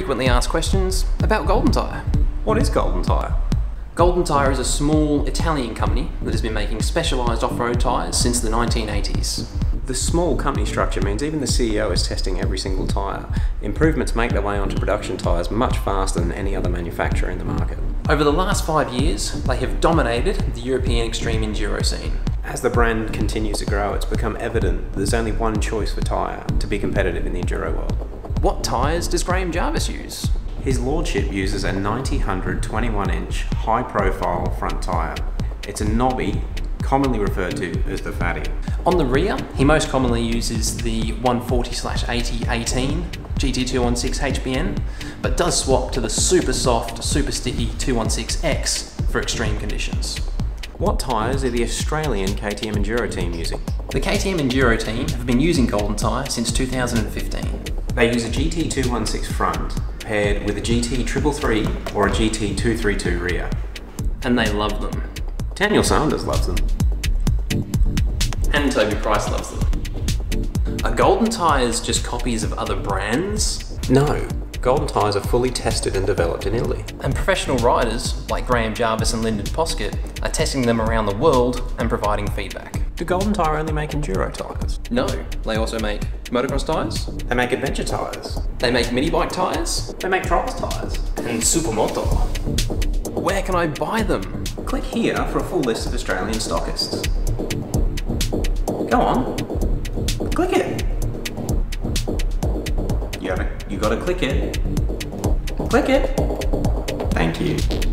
frequently asked questions about Golden Tyre. What is Golden Tyre? Golden Tyre is a small Italian company that has been making specialised off-road tyres since the 1980s. The small company structure means even the CEO is testing every single tyre. Improvements make their way onto production tyres much faster than any other manufacturer in the market. Over the last five years, they have dominated the European extreme enduro scene. As the brand continues to grow, it's become evident that there's only one choice for tyre to be competitive in the enduro world. What tyres does Graham Jarvis use? His lordship uses a 90 21 inch high profile front tyre. It's a knobby, commonly referred to as the fatty. On the rear, he most commonly uses the 140 80 GT216 HPN, but does swap to the super soft, super sticky 216X for extreme conditions. What tyres are the Australian KTM Enduro team using? The KTM Enduro team have been using Golden Tyre since 2015. They use a GT216 front paired with a GT333 or a GT232 rear. And they love them. Daniel Sanders loves them. And Toby Price loves them. Are Golden Tyres just copies of other brands? No. Golden tyres are fully tested and developed in Italy. And professional riders, like Graham Jarvis and Lyndon Poskitt, are testing them around the world and providing feedback. Do Golden Tyre only make enduro tyres? No, they also make motocross tyres. They make adventure tyres. They make mini bike tyres. They make trials tyres. And supermoto. Where can I buy them? Click here for a full list of Australian stockists. Go on. Click it. You haven't. You gotta click it. Click it. Thank you.